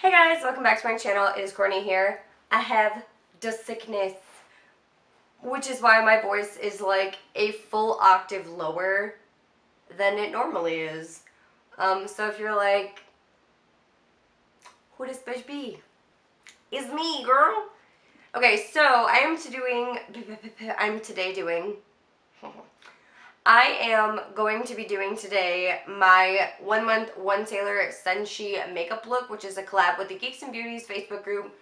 Hey guys, welcome back to my channel. It is Courtney here. I have the sickness, which is why my voice is like a full octave lower than it normally is. Um, so if you're like, who this bitch be? Is me, girl. Okay, so I am to doing, I'm today doing, I am going to be doing today my one month, one sailor Senshi makeup look, which is a collab with the Geeks and Beauties Facebook group,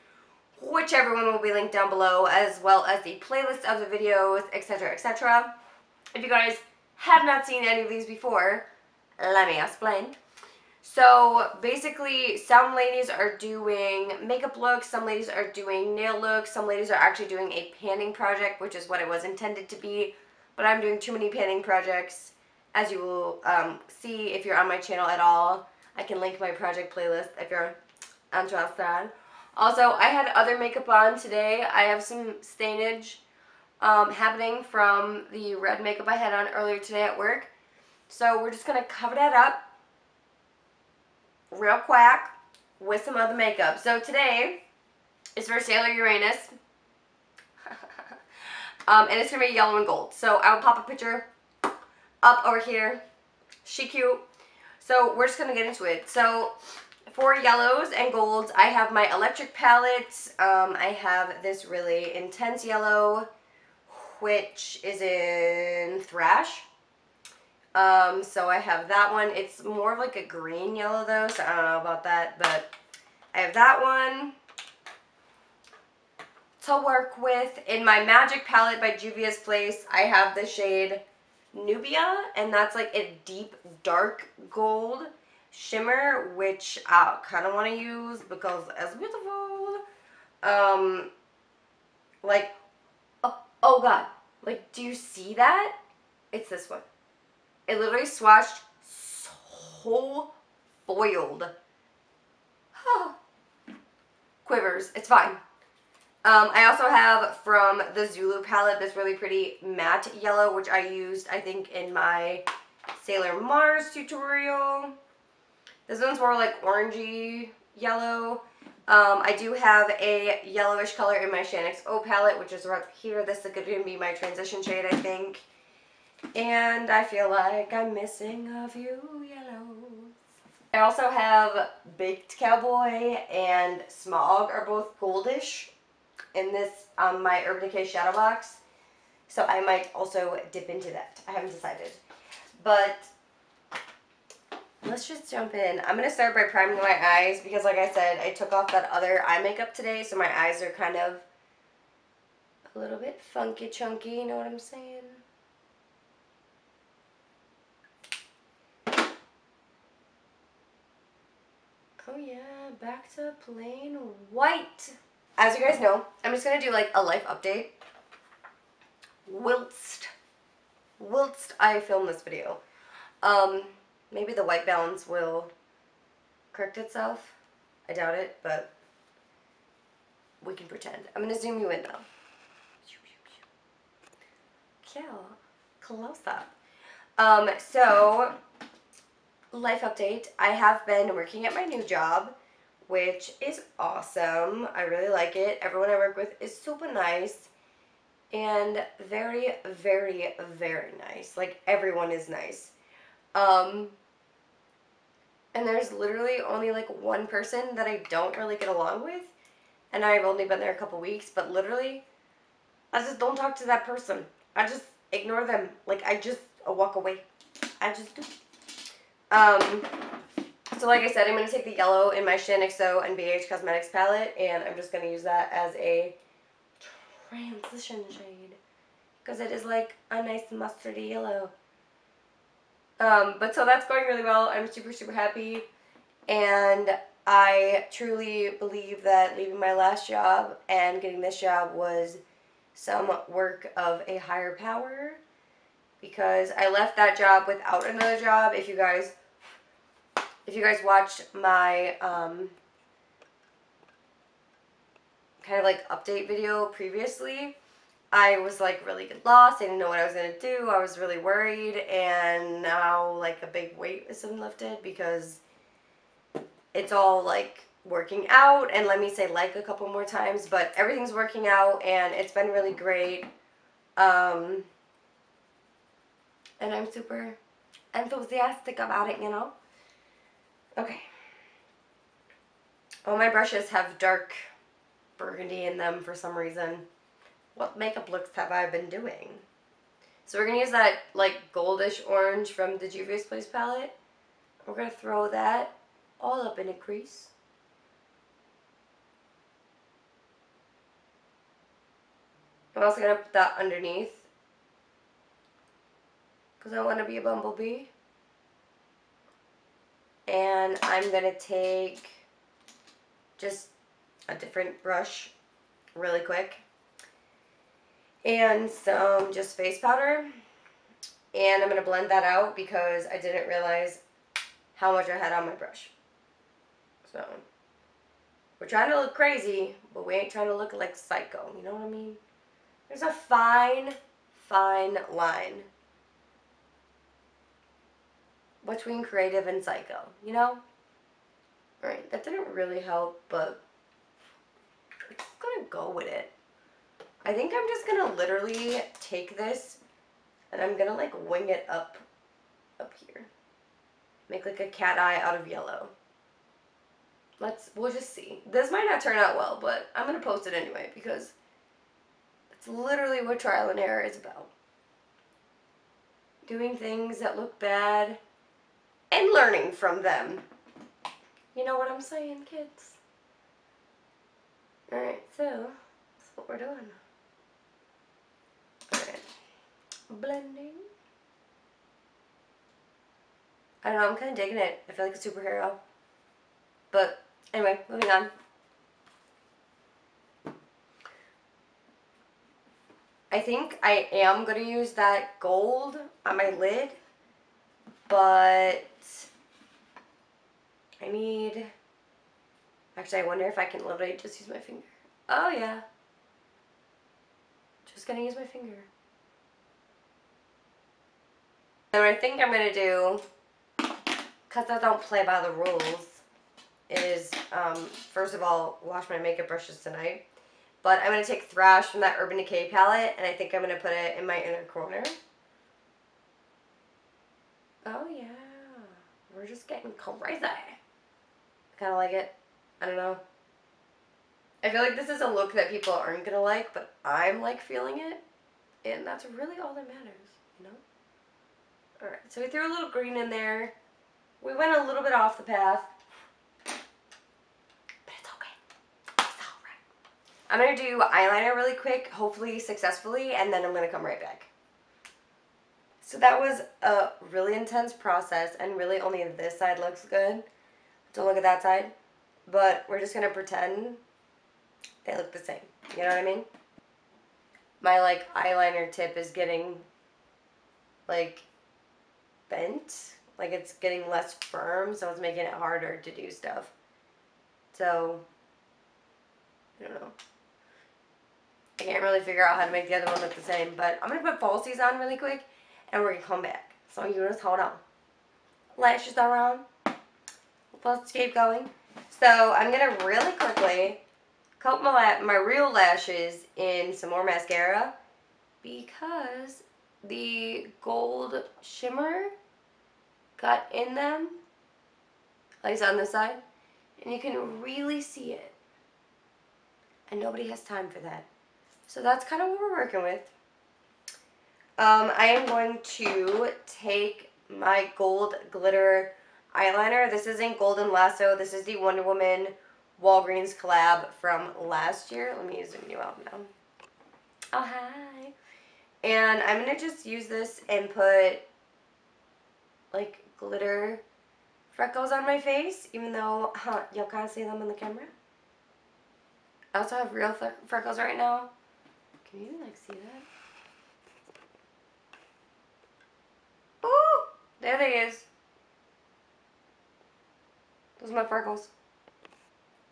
which everyone will be linked down below, as well as the playlist of the videos, etc., etc. If you guys have not seen any of these before, let me explain. So basically, some ladies are doing makeup looks, some ladies are doing nail looks, some ladies are actually doing a panning project, which is what it was intended to be but I'm doing too many panning projects, as you will um, see if you're on my channel at all. I can link my project playlist if you're interested. Also, I had other makeup on today. I have some stainage um, happening from the red makeup I had on earlier today at work. So we're just going to cover that up real quick with some other makeup. So today is for Sailor Uranus. Um, and it's going to be yellow and gold. So I will pop a picture up over here. She cute. So we're just going to get into it. So for yellows and golds, I have my electric palette. Um, I have this really intense yellow, which is in Thrash. Um, so I have that one. It's more of like a green yellow though, so I don't know about that, but I have that one to work with. In my Magic palette by Juvia's Place, I have the shade Nubia, and that's like a deep dark gold shimmer, which I kind of want to use because it's beautiful. Um, like, oh, oh god, like, do you see that? It's this one. It literally swatched so foiled. Quivers. It's fine. Um, I also have from the Zulu palette this really pretty matte yellow, which I used, I think, in my Sailor Mars tutorial. This one's more like orangey yellow. Um, I do have a yellowish color in my Shaaanxo palette, which is right here. This is going to be my transition shade, I think. And I feel like I'm missing a few yellows. I also have Baked Cowboy and Smog are both goldish in this, um, my Urban Decay Shadow Box. So I might also dip into that. I haven't decided. But let's just jump in. I'm going to start by priming my eyes because like I said, I took off that other eye makeup today. So my eyes are kind of a little bit funky chunky. You know what I'm saying? Oh yeah, back to plain white as you guys know, I'm just going to do like a life update whilst, whilst I film this video. Um, maybe the white balance will correct itself. I doubt it, but we can pretend. I'm going to zoom you in though. Kill. Close up. Um, so, life update. I have been working at my new job which is awesome. I really like it. Everyone I work with is super nice and very, very, very nice. Like, everyone is nice. Um, and there's literally only, like, one person that I don't really get along with. And I've only been there a couple weeks, but literally, I just don't talk to that person. I just ignore them. Like, I just walk away. I just do. Um, so like I said, I'm going to take the yellow in my Shaaanxo and BH Cosmetics palette, and I'm just going to use that as a transition shade. Because it is like a nice mustardy yellow. Um, but so that's going really well. I'm super, super happy. And I truly believe that leaving my last job and getting this job was some work of a higher power. Because I left that job without another job. If you guys if you guys watched my um, kind of like update video previously, I was like really lost. I didn't know what I was going to do. I was really worried and now like a big weight has been lifted because it's all like working out and let me say like a couple more times, but everything's working out and it's been really great. Um, and I'm super enthusiastic about it, you know? Okay. All my brushes have dark burgundy in them for some reason. What makeup looks have I been doing? So we're going to use that like goldish orange from the Juvia's Place palette. We're going to throw that all up in a crease. I'm also going to put that underneath because I want to be a bumblebee. And I'm going to take just a different brush really quick and some just face powder and I'm going to blend that out because I didn't realize how much I had on my brush. So, we're trying to look crazy, but we ain't trying to look like psycho, you know what I mean? There's a fine, fine line between creative and psycho, you know? Alright, that didn't really help, but I'm just gonna go with it. I think I'm just gonna literally take this and I'm gonna like wing it up, up here. Make like a cat eye out of yellow. Let's, we'll just see. This might not turn out well, but I'm gonna post it anyway because it's literally what trial and error is about. Doing things that look bad and learning from them. You know what I'm saying, kids? Alright, so that's what we're doing. Alright. Blending. I don't know, I'm kind of digging it. I feel like a superhero. But, anyway, moving on. I think I am going to use that gold on my lid. But I need, actually I wonder if I can literally just use my finger. Oh yeah. Just gonna use my finger. And what I think I'm gonna do, because I don't play by the rules, is um, first of all, wash my makeup brushes tonight. But I'm going to take Thrash from that Urban Decay palette, and I think I'm going to put it in my inner corner. Oh yeah, we're just getting crazy. kind of like it. I don't know. I feel like this is a look that people aren't going to like, but I'm like feeling it. And that's really all that matters, you know? Alright, so we threw a little green in there. We went a little bit off the path. But it's okay. It's alright. I'm going to do eyeliner really quick, hopefully successfully, and then I'm going to come right back. So that was a really intense process and really only this side looks good. Don't look at that side. But we're just going to pretend they look the same. You know what I mean? My like eyeliner tip is getting like bent. Like it's getting less firm so it's making it harder to do stuff. So, I don't know. I can't really figure out how to make the other one look the same. But I'm going to put falsies on really quick and we're to come back. So you just hold on. Lashes are on. Let's keep going. So I'm to really quickly coat my, my real lashes in some more mascara because the gold shimmer got in them, at least on this side, and you can really see it. And nobody has time for that. So that's kind of what we're working with. Um, I am going to take my gold glitter eyeliner. This is in Golden Lasso. This is the Wonder Woman Walgreens collab from last year. Let me zoom you out now. Oh, hi. And I'm going to just use this and put, like, glitter freckles on my face, even though huh, y'all can't see them in the camera. I also have real freckles right now. Can you, like, see that? There they is. Those are my freckles.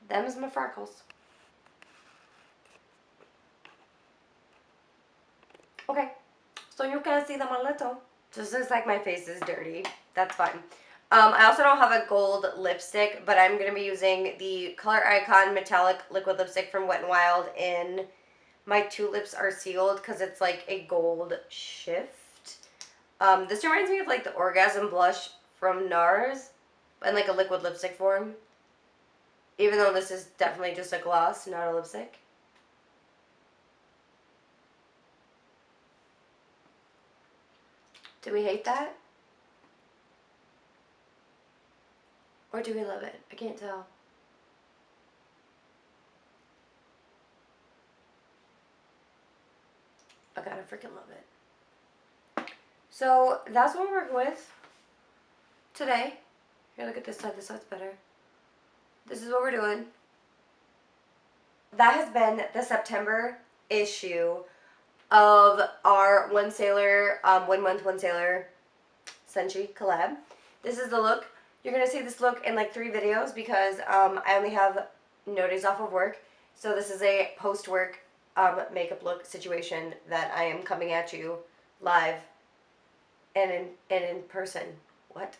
Them's my freckles. Okay, so you can see them a little. Just looks like my face is dirty. That's fine. Um, I also don't have a gold lipstick, but I'm going to be using the Color Icon Metallic Liquid Lipstick from Wet n Wild in My Two Lips Are Sealed because it's like a gold shift. Um, this reminds me of like the Orgasm Blush from NARS in like a liquid lipstick form. Even though this is definitely just a gloss, not a lipstick. Do we hate that? Or do we love it? I can't tell. I gotta freaking love it. So that's what we're working with today. Here, look at this side. This side's better. This is what we're doing. That has been the September issue of our One Sailor, um, One Month One Sailor Senshi collab. This is the look. You're going to see this look in like three videos because um, I only have no days off of work. So this is a post-work um, makeup look situation that I am coming at you live and in, and in person. What?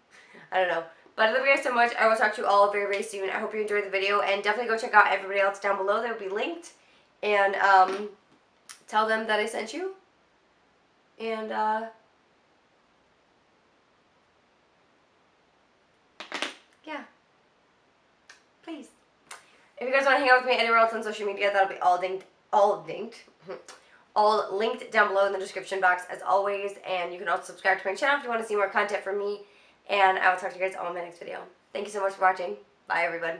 I don't know. But I love you guys so much. I will talk to you all very, very soon. I hope you enjoyed the video. And definitely go check out everybody else down below. They'll be linked. And um, tell them that I sent you. And uh, yeah. Please. If you guys want to hang out with me anywhere else on social media, that'll be all linked. All linked. all linked down below in the description box as always. And you can also subscribe to my channel if you want to see more content from me. And I will talk to you guys all in my next video. Thank you so much for watching. Bye, everybody.